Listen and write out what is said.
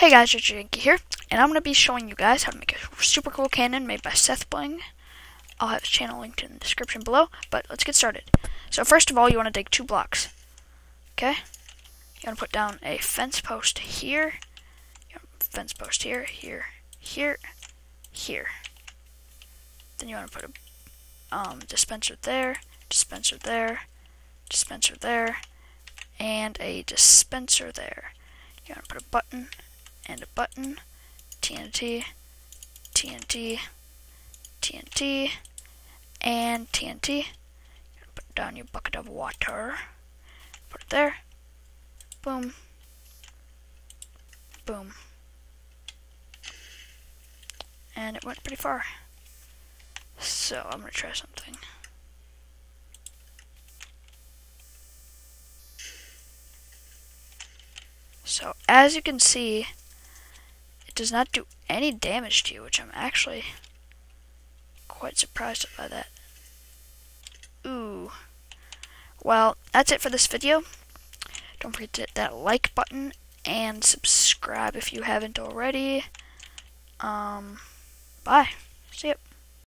Hey guys, Richard Yankee here, and I'm going to be showing you guys how to make a super cool cannon made by SethBling. I'll have his channel linked in the description below, but let's get started. So first of all, you want to dig two blocks. Okay? You want to put down a fence post here, fence post here, here, here, here. Then you want to put a um, dispenser there, dispenser there, dispenser there, and a dispenser there. You want to put a button and a button, TNT, TNT, TNT, and TNT. Put down your bucket of water. Put it there. Boom. Boom. And it went pretty far. So I'm to try something. So as you can see, does not do any damage to you, which I'm actually quite surprised by that. Ooh. Well, that's it for this video. Don't forget to hit that like button and subscribe if you haven't already. Um, bye. See ya.